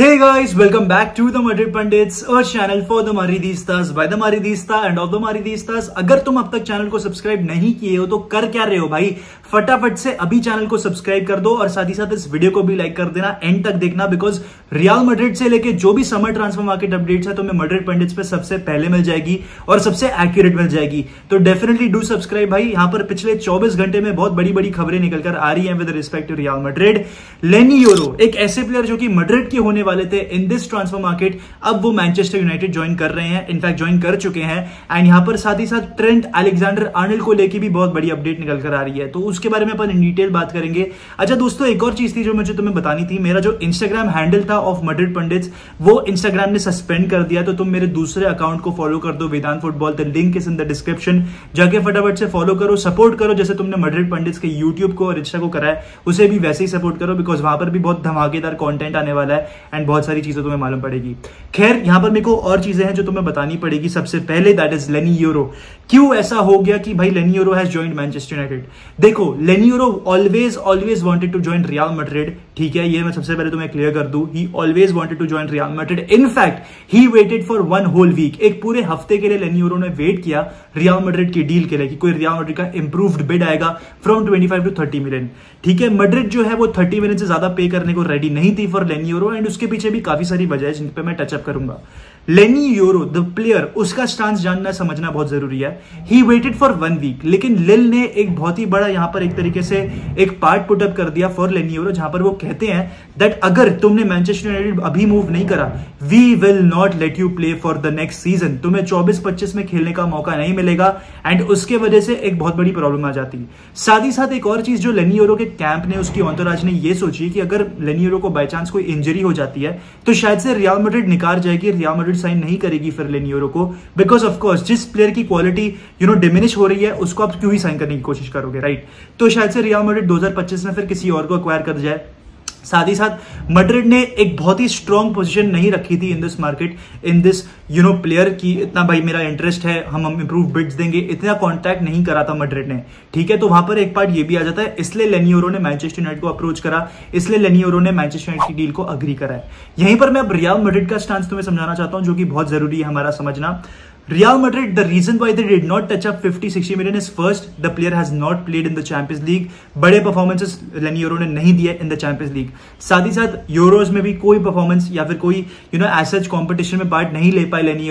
Hey guys, welcome back to the Madrid Pundits, our channel for the Maridistas by the Maridista and of the Maridistas. अगर तुम अब तक channel को subscribe नहीं किए हो तो कर क्या रहे हो भाई फटाफट से अभी चैनल को सब्सक्राइब कर दो और साथ ही साथ इस वीडियो को भी लाइक कर देना एंड तक देखना बिकॉज़ रियल मड्रिड से लेके जो भी समर ट्रांसफ़र मार्केट अपडेट्स है, तुम्हें मड्रिड पंडिट्स पे सबसे पहले मिल जाएगी और सबसे एक्यूरेट मिल जाएगी। तो डेफिनेटली डू सब्सक्राइब भाई। यहाँ पर पिछले 24 घंटे में बहुत बड़ी बड़ी खबरें निकलकर आ रही है with respect to Real Madrid लेनी यूरो एक ऐसे प्लेयर जो कि मड्रिड के होने वाले थे इन दिस ट्रांसफ़र मार्केट अब वो मैनचेस्टर यूनाइटेड ज्वाइन कर रहे हैं। इनफैक्ट ज्वाइन कर चुके हैं। एंड यहाँ पर साथ ही साथ ट्रेंट अलेक्जेंडर आर्नल को लेकर भी बहुत बड़ी अपडेट निकल कर आ रही है। तो उसके बारे में अपन इन डिटेल बात करेंगे। अच्छा दोस्तों, एक और चीज़ थी जो मुझे तुम्हें बतानी थी। मेरा जो इंस्टाग्राम हैंडल था ऑफ़ मड्रिड पंडित्स वो इंस्टाग्राम ने सस्पेंड कर दिया तो तुम मेरे दूसरे अकाउंट को फॉलो कर दो Vedant football the link is in the description जाके फटाफट से फॉलो करो सपोर्ट करो, जैसे तुमने मड्रिड पंडित्स के यूट्यूब को और इंस्टा को करा है, उसे भी वैसे ही सपोर्ट करो बिकॉज़ वहाँ पर भी बहुत धमाकेदार कॉन्टेंट आने वाला है एंड बहुत सारी चीज़ें तुम्हें मालूम पड़ेगी। खैर, यहाँ पर मेरे को और चीज़ें हैं जो तुम्हें बतानी पड़ेगी। सबसे पहले दैट इज़ लेनी यूरो क्यों ऐसा हो गया कि भाई लेनी यूरो हैज़ मैनचेस्टर यूनाइटेड देखो Leny Yoro always always wanted to join Real Madrid ठीक है, ये मैं सबसे पहले तुम्हें क्लियर कर दूँ। He always wanted to join Real Madrid in fact he waited for one whole week एक पूरे हफ़्ते के लिए लेनी यूरो ने वेट किया रियल मैड्रिड की डील के लिए कि कोई रियल मैड्रिड का इंप्रूव्ड बिड आएगा फ्रॉम 25 टू 30 मिलियन ठीक है मैड्रिड जो है वो 30 मिलियन से ज़्यादा पे करने को रेडी नहीं थी फॉर लेनी यूरो एंड उसके पीछे भी काफ़ी सारी वजह है जिन पे मैं टचअप करूँगा। लेनी यूरो द प्लेयर उसका स्टांस जानना, समझना बहुत ज़रूरी है। He waited for one week लेकिन लिल ने एक बहुत ही बड़ा यहाँ पर एक तरीके से एक पार्ट पुट अप कर दिया फॉर लेनी यूरो जहाँ पर वो कहते हैं दैट अगर तुमने मैनचेस्टर यूनाइटेड अभी मूव नहीं करा we will not let you play for the next season तुम्हें 24-25 में खेलने का मौका नहीं मिलेगा एंड उसके वजह से एक बहुत बड़ी प्रॉब्लम आ जाती। है साथ ही साथ एक और चीज़ जो लेनी यूरो के कैंप ने, उसकी ऑन्तराज ने ये सोची कि अगर लेनी यूरो को बाई चांस कोई इंजरी हो जाती है तो शायद से रियाल मैड्रिड निकाल जाएगी रियाल मैड्रिड साइन नहीं करेगी फिर लेनियोरो को। बिकॉज़ ऑफ़ कोर्स जिस प्लेयर की क्वालिटी यू नो डिमिनिश हो रही है, उसको आप क्यों ही साइन करने की कोशिश करोगे राइट तो शायद से रियाल मैड्रिड 2025 में फिर किसी और को अक्वायर कर जाए। साथ ही साथ मड्रिड ने एक बहुत ही स्ट्रॉन्ग पोजीशन नहीं रखी थी in this market in this you know player की। इतना भाई मेरा इंटरेस्ट है, हम हम इंप्रूव बिड्स देंगे। इतना कॉन्टैक्ट नहीं करा था मड्रिड ने। ठीक है तो वहाँ पर एक पार्ट ये भी आ जाता है, इसलिए लेनियोरो ने मैनचेस्टर यूनाइटेड को अप्रोच करा, इसलिए लेनियोरो ने मैनचेस्टर यूनाइटेड की डील को अग्री करा है। यहीं पर मैं अब रियाल मड्रिड का स्टांस तुम्हें समझाना चाहता हूँ, जो कि बहुत ज़रूरी है हमारा समझना। Real Madrid, the reason why they did not touch up 50-60 million is first, the player has not played in the Champions League. बड़े परफॉर्मेंसेस लेनी ने नहीं दिए इन द चैंपियंस लीग साथ ही साथ यूरोज में भी कोई परफॉर्मेंस या फिर कोई यू नो एज कॉम्पिटिशन में पार्ट नहीं ले पाए लेनी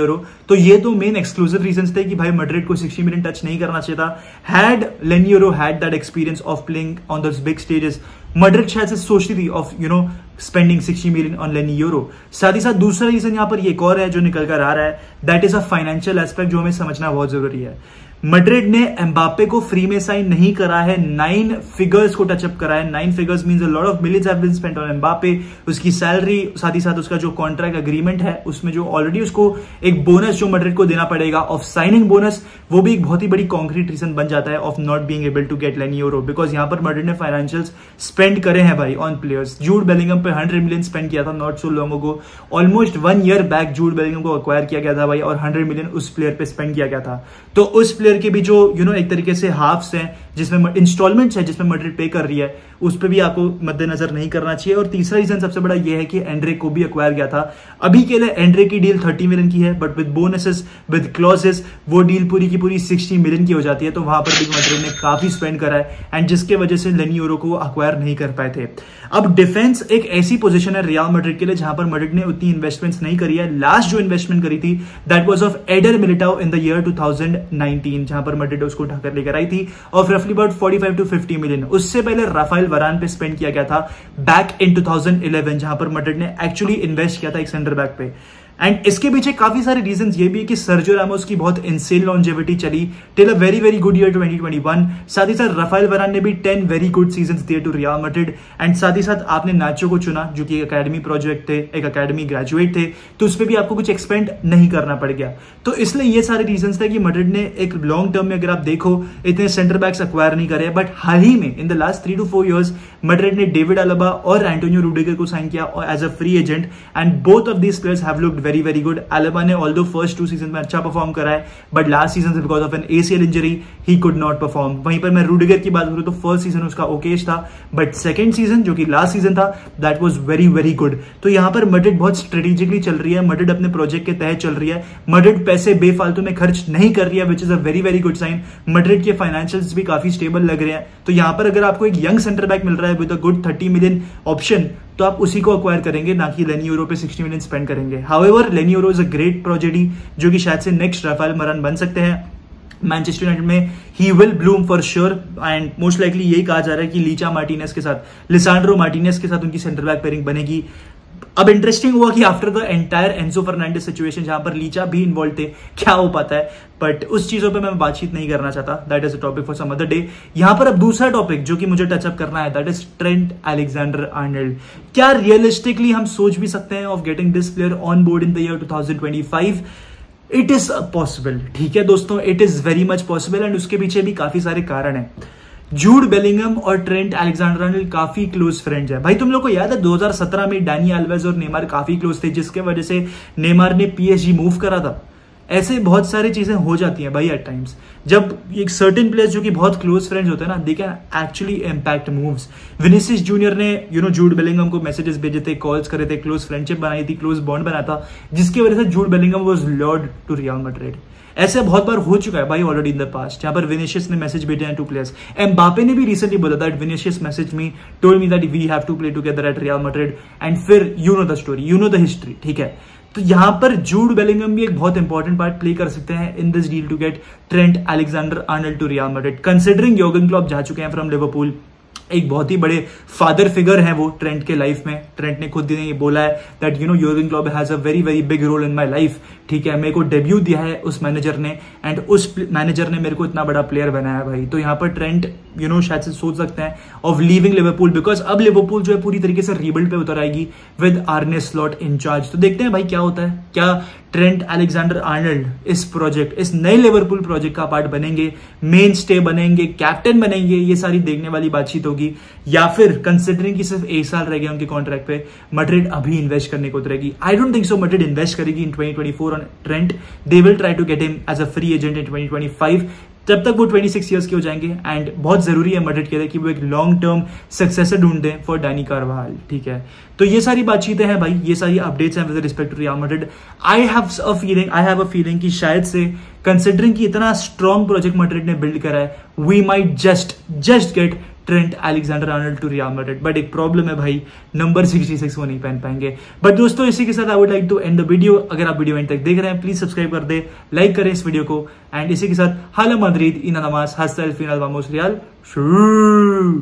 तो ये तो मेन एक्सक्लूसिव रीजन थे कि भाई मड्रिड को 60 मिलियन टच नहीं करना चाहिए था. Had Leny had that experience of playing on this big stages Madrid शायद से सोचती थी of you know spending 60 million on Leny Yoro साथ ही साथ दूसरा रीजन यहाँ पर एक और है जो निकल कर आ रहा है that is a financial aspect जो हमें समझना बहुत ज़रूरी है। मड्रिड ने एम्बापे को फ्री में साइन नहीं करा है. नाइन फिगर्स को टचअप करा है. Nine figures a lot of millions have been spent on Mbappe उसकी सैलरी साथ ही साथ उसका जो कॉन्ट्रैक्ट अग्रीमेंट है, उसमें जो ऑलरेडी उसको एक बोनस जो मड्रिड को देना पड़ेगा ऑफ़ साइनिंग बोनस वो भी एक बहुत ही बड़ी कॉन्क्रीट रीजन बन जाता है of not being able to get Leny Yoro because यहाँ पर मड्रिड ने फाइनेंशियल स्पेंड करे हैं भाई ऑन प्लेयर्स जूड बेलिंगम पे हंड्रेड मिलियन स्पेंड किया था नॉट सो लॉन्ग को almost one year back Jude Bellingham को अक्वायर किया गया था भाई और हंड्रेड मिलियन उस प्लेयर पे स्पेंड किया गया था. तो उस प्लेयर के भी जो यू you नो know, एक तरीके से हाफ्स हैं जिसमें इंस्टॉलमेंट्स है जिसमें मड्रिड पे कर रही है उस पर भी आपको मद्देनजर नहीं करना चाहिए। और तीसरा रीजन सबसे बड़ा यह है कि एंड्रे को भी अक्वायर किया था। अभी के लिए एंड्रे की डील 30 मिलियन की है but with bonuses with clauses वो डील पूरी की पूरी 60 मिलियन की हो जाती है। तो वहाँ पर भी मड्रिड ने काफ़ी स्पेंड करा है एंड जिसके वजह से लेनी को अक्वायर नहीं कर पाए थे। अब डिफेंस एक ऐसी पोजीशन है रियाल मड्रिड के लिए, जहाँ पर मड्रिड ने उतनी इन्वेस्टमेंट्स नहीं करी है। लास्ट जो इन्वेस्टमेंट करी थी that was of Eder Militao in the year 2019 जहाँ पर मड्रिड उसको उठाकर लेकर आई थी और रफली about forty to fifty million उससे पहले राफेल वरान पे स्पेंड किया गया था बैक इन 2011 जहाँ पर मड्रिड ने एक्चुअली इन्वेस्ट किया था एक सेंटर बैक पे। एंड इसके पीछे काफ़ी सारे रीजंस ये भी है कि सर्जो रामोस की बहुत इंसेन लॉन्जेविटी चली till a very very good year 2021 साथ ही साथ रफाइल वरान ने भी 10 वेरी गुड सीजंस दिए टू रियल मैड्रिड एंड साथ ही साथ आपने नाचो को चुना, जो कि एक अकेडमी प्रोजेक्ट थे, एक अकेडमी ग्रेजुएट थे तो उस पर भी आपको कुछ एक्सपेंड नहीं करना पड़ गया. तो इसलिए ये सारे रीजन थे कि मैड्रिड ने एक लॉन्ग टर्म में अगर आप देखो, इतने सेंटर बैक्स अक्वायर नहीं करे. बट हाल ही में in the last three to four years Madrid ने डेविड अलाबा और एंटोनियो रूडेगर को साइन किया as a free agent and both of these players have looked very very good Alaba ने ऑल दो फ़र्स्ट टू सीज़न में अच्छा perform करा है but last season because of an ACL injury he could not perform वहीं पर मैं Rudiger की बात करूँ तो फ़र्स्ट सीज़न उसका ओकेश था बट सेकंड सीज़न जो कि लास्ट सीज़न था that was very very good तो यहाँ पर मड्रिड बहुत स्ट्रेटेजिकली चल रही है मड्रिड अपने प्रोजेक्ट के तहत चल रही है. मड्रिड पैसे बेफालतू में खर्च नहीं कर रही है which is a very very good sign Madrid के फाइनेंशियल्स भी काफ़ी स्टेबल लग रहे हैं. तो यहाँ पर अगर आपको एक यंग सेंटर बैक मिल रहा है with a good thirty million option तो आप उसी को अक्वायर करेंगे, ना कि लेनी यूरो पे 60 मिलियन स्पेंड करेंगे। However Leny Yoro is a great prodigy जो कि शायद से नेक्स्ट राफेल मरन बन सकते हैं। मैनचेस्टर यूनाइटेड में he will bloom for sure and most likely यही कहा जा रहा है कि लीचा मार्टिनेस के साथ लिसांड्रो मार्टिनेस के साथ उनकी सेंटर बैक पेयरिंग बनेगी। अब इंटरेस्टिंग हुआ कि after the entire Enzo Fernandez situation जहाँ पर लीचा भी इन्वॉल्व थे, क्या हो पाता है? बट उस चीज़ों पे मैं बातचीत नहीं करना चाहता। That is a topic for some other day यहाँ पर अब दूसरा टॉपिक जो कि मुझे टचअप करना है that is Trent Alexander Arnold क्या रियलिस्टिकली हम सोच भी सकते हैं of getting this player on board in the year 2025 it is possible ठीक है दोस्तों? It is very much possible and उसके पीछे भी काफ़ी सारे कारण है। जूड बेलिंगम और ट्रेंट अलेक्जेंडर काफ़ी क्लोज फ्रेंड्स है। भाई, तुम लोग को याद है 2017 में डैनी एल्वेज और नेमार काफ़ी क्लोज थे, जिसके वजह से नेमार ने पीएसजी मूव करा था। ऐसे बहुत सारी चीज़ें हो जाती हैं भाई एट टाइम्स जब एक सर्टेन प्लेयर्स जो कि बहुत क्लोज फ्रेंड्स होते हैं ना they can actually impact moves Vinicius Junior ने यू नो जूड बेलिंगम को मैसेजेस भेजे थे कॉल्स करे थे क्लोज फ्रेंडशिप बनाई थी क्लोज बॉन्ड बना था, जिसकी वजह से Jude Bellingham was lured to Real Madrid ऐसे बहुत बार हो चुका है भाई ऑलरेडी इन द पास्ट जहाँ पर विनिशियस ने मैसेज भेजे हैं टू प्लेयर्स एम बापे ने भी रिसेंटली बोला that Vinicius message me told me that we have to play together at Real Madrid and फिर you know the story you know the history ठीक है? तो यहाँ पर जूड बेलिंगम भी एक बहुत इंपॉर्टेंट पार्ट प्ले कर सकते हैं in this deal to get Trent Alexander Arnold to Real Madrid considering योगन Klopp जा चुके हैं फ्रॉम लिवरपूल एक बहुत ही बड़े फादर फिगर हैं वो ट्रेंट के लाइफ में। ट्रेंट ने खुद ये बोला है that you know Jurgen Klopp has a very very big role in my life ठीक है, मेरे को डेब्यू दिया है उस मैनेजर ने एंड उस मैनेजर ने मेरे को इतना बड़ा प्लेयर बनाया भाई। तो यहाँ पर ट्रेंट यू नो शायद से सोच सकते हैं ऑफ़ लिविंग लिवरपूल बिकॉज़ अब लिवरपूल जो है पूरी तरीके से रीबिल्ड पे उतर आएगी विद आर्ने स्लॉट इंचार्ज तो देखते हैं भाई क्या होता है। क्या ट्रेंट अलेक्जेंडर आर्नल्ड इस प्रोजेक्ट इस नए लिवरपूल प्रोजेक्ट का पार्ट बनेंगे मेन स्टे बनेंगे कैप्टन बनेंगे, ये सारी देखने वाली बातचीत होगी। या फिर कंसिडरिंग कि सिर्फ़ एक साल रह गया उनके कॉन्ट्रैक्ट पे मड्रिड अभी इन्वेस्ट करने को उतरेगी। I don't think so Madrid invest करेगी in 2024 on Trent they will try to get him as a free agent in 2025 जब तक वो 26 इयर्स के हो जाएँगे एंड बहुत ज़रूरी है मड्रिड के लिए कि वो एक लॉन्ग टर्म सक्सेसर ढूंढ दें फॉर डैनी कारवाल ठीक है? तो ये सारी बातचीतें हैं भाई, ये सारी अपडेट्स हैं with respect to Real Madrid I have a feeling I have a feeling कि शायद से कंसिडरिंग कि इतना स्ट्रॉन्ग प्रोजेक्ट मड्रिड ने बिल्ड करा है we might just just get Trent Alexander Arnold to Real Madrid but एक प्रॉब्लम है भाई नंबर 66 वो नहीं पहन पाएँगे. बट दोस्तों, इसी के साथ I would like to end the video अगर आप वीडियो एंड तक देख रहे हैं प्लीज़ सब्सक्राइब कर दे लाइक करें इस वीडियो को. एंड इसी के साथ हाल मद्रीद इन नमाज़ हसल वामोस रियल